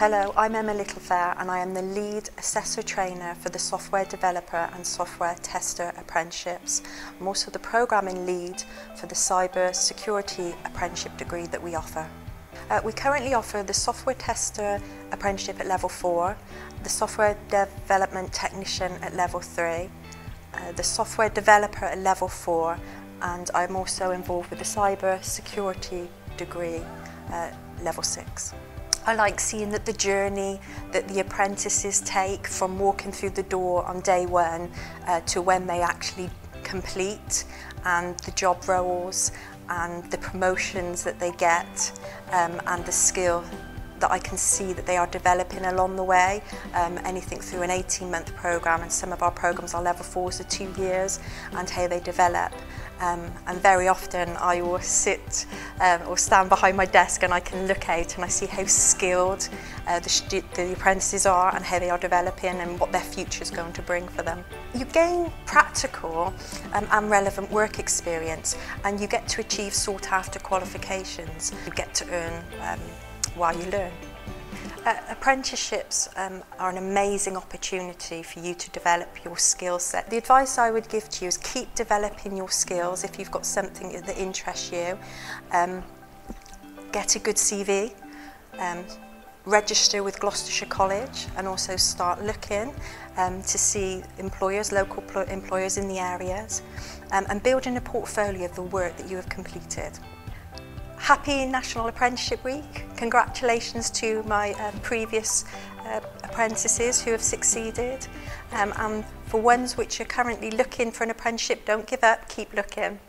Hello, I'm Emma Littlefair and I am the lead assessor trainer for the software developer and software tester apprenticeships. I'm also the programming lead for the cyber security apprenticeship degree that we offer. Uh, we currently offer the software tester apprenticeship at level 4, the software development technician at level 3, uh, the software developer at level 4 and I'm also involved with the cyber security degree at level 6. I like seeing that the journey that the apprentices take from walking through the door on day one uh, to when they actually complete and the job roles and the promotions that they get um, and the skill that I can see that they are developing along the way, um, anything through an 18 month programme and some of our programmes are level fours are two years and how they develop. Um, and very often I will sit um, or stand behind my desk and I can look out and I see how skilled uh, the, the apprentices are and how they are developing and what their future is going to bring for them. You gain practical um, and relevant work experience and you get to achieve sought after qualifications. You get to earn um, while you learn. Uh, apprenticeships um, are an amazing opportunity for you to develop your skill set. The advice I would give to you is keep developing your skills if you've got something that interests you. Um, get a good CV, um, register with Gloucestershire College and also start looking um, to see employers, local employers in the areas um, and building a portfolio of the work that you have completed. Happy National Apprenticeship Week. congratulations to my um, previous uh, apprentices who have succeeded. Um, and for ones which are currently looking for an apprenticeship don't give up keep looking.